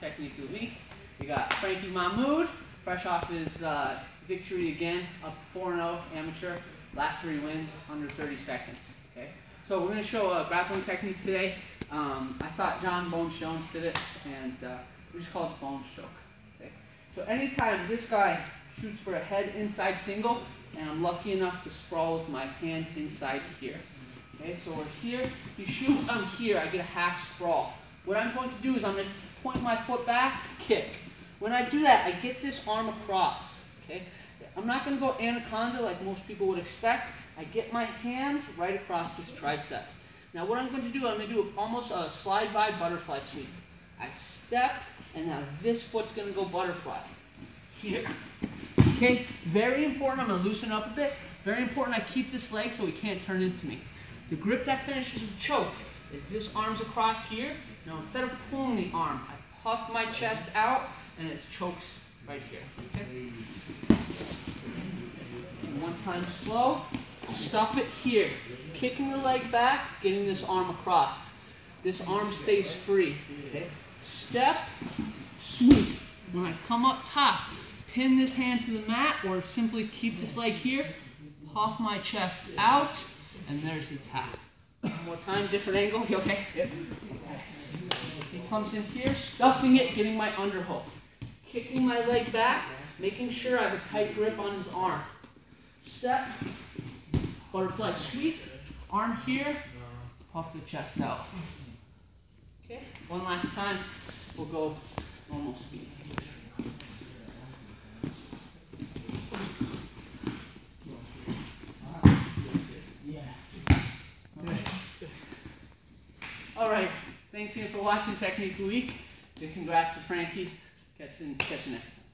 technique the week. We got Frankie Mahmoud, fresh off his uh, victory again, up 4-0 amateur, last three wins, under 30 seconds. Okay, so we're going to show a grappling technique today. Um, I thought Jon Bones Jones did it, and uh, we just call it Bones choke. Okay, so anytime this guy shoots for a head inside single, and I'm lucky enough to sprawl with my hand inside here. Okay, so we're here, he shoots, I'm here, I get a half sprawl. What I'm going to do is I'm going to point my foot back, kick. When I do that, I get this arm across. Okay, I'm not going to go anaconda like most people would expect. I get my hand right across this tricep. Now what I'm going to do, I'm going to do almost a slide by butterfly sweep. I step, and now this foot's going to go butterfly. Here. Okay, very important, I'm going to loosen up a bit. Very important I keep this leg so he can't turn into me. The grip that finishes the choke is this arm's across here. Now instead of pulling the arm, I puff my chest out and it chokes right here. Okay? one time slow, stuff it here. Kicking the leg back, getting this arm across. This arm stays free. Step, sweep. When I come up top, pin this hand to the mat or simply keep this leg here, puff my chest out, and there's the tap. One more time, different angle. You okay? Yep. He comes in here, stuffing it, getting my underhook. Kicking my leg back, making sure I have a tight grip on his arm. Step, butterfly sweep, arm here, puff the chest out. Okay, one last time. We'll go normal speed. All right. Thanks again for watching Technique Week. And congrats to Frankie. Catch you, catch you next time.